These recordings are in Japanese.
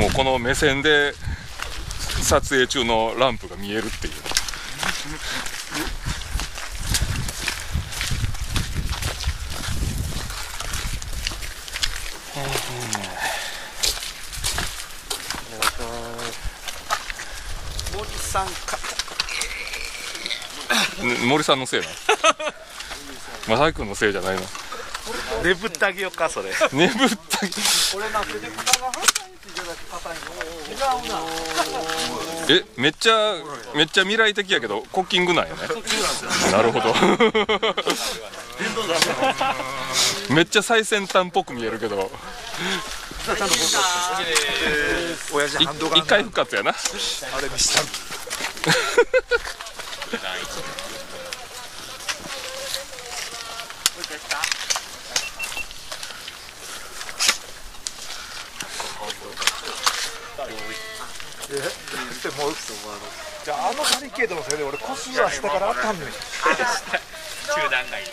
もうこの目線で撮影中のランプが見えるっていう。森さんかん森さんのせいな正木君のせいじゃないの？眠ってあげようかそれ。眠った えめっちゃめっちゃ未来的やけどコッキングなんやね。なるほど。めっちゃ最先端っぽく見えるけど。一回復活やな あれ見したえでもじゃああのバリケードのせいで俺腰は下からあったんねん。中段がいいと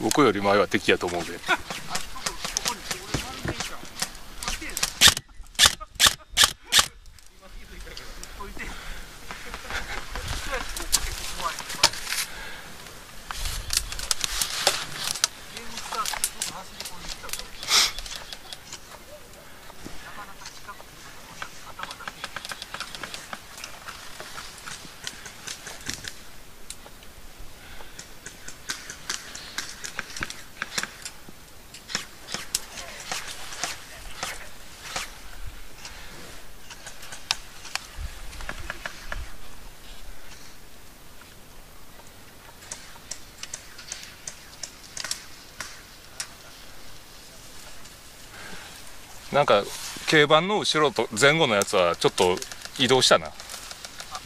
僕より前は敵やと思うで。なんか軽バンの後ろと前後のやつはちょっと移動したな。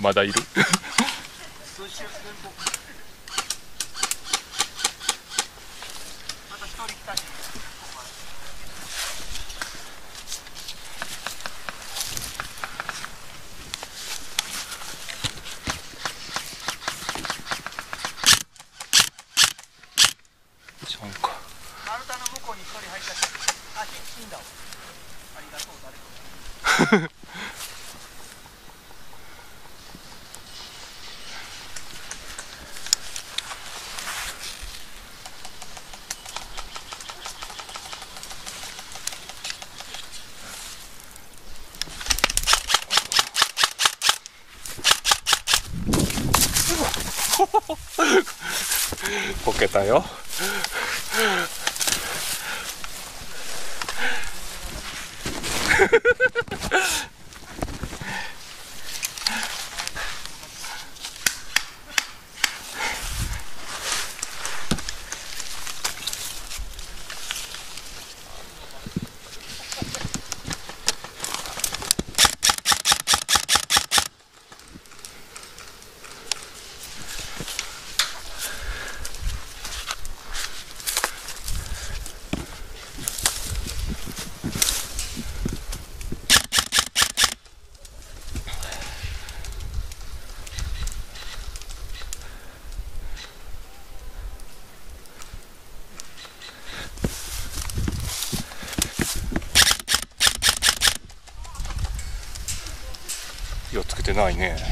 まだいる。ち こけたよ Ha ha ha ha! つけてないね。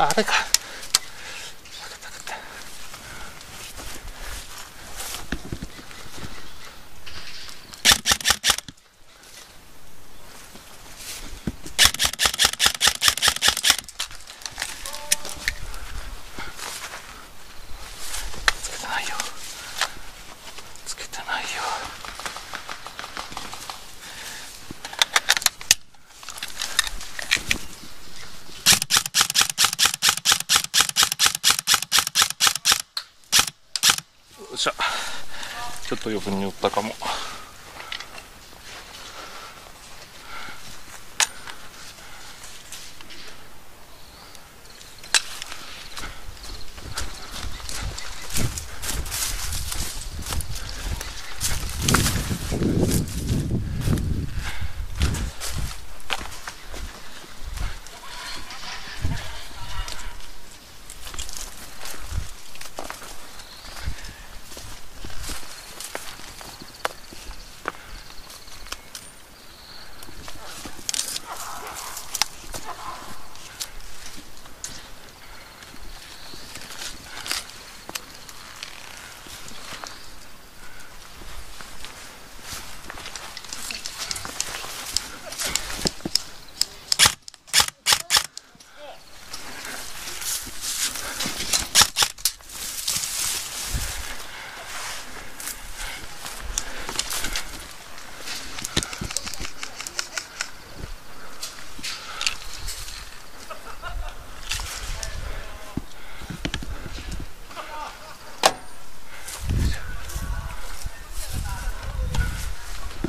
ああれかつけてないよつけてないよよしゃ。ちょっと余分に寄ったかも。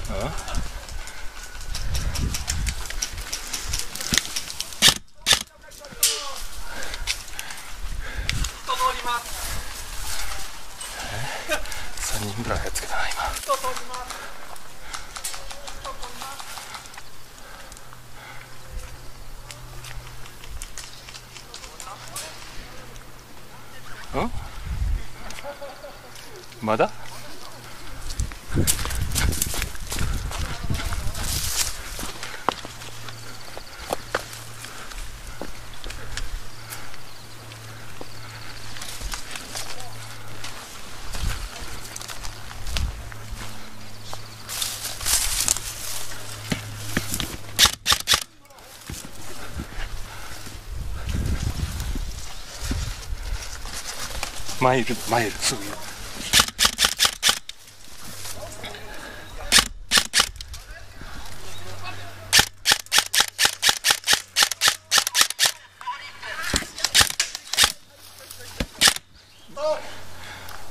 3人ぐらいやっつけたな今人通りますまだ？マイルマイルすぐ。言う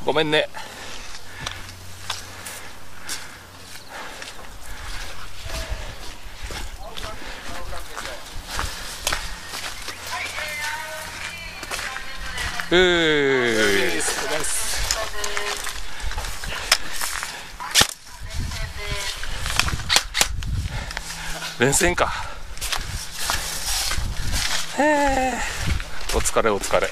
ごめんね。うー。連戦か。へえお疲れお疲れ。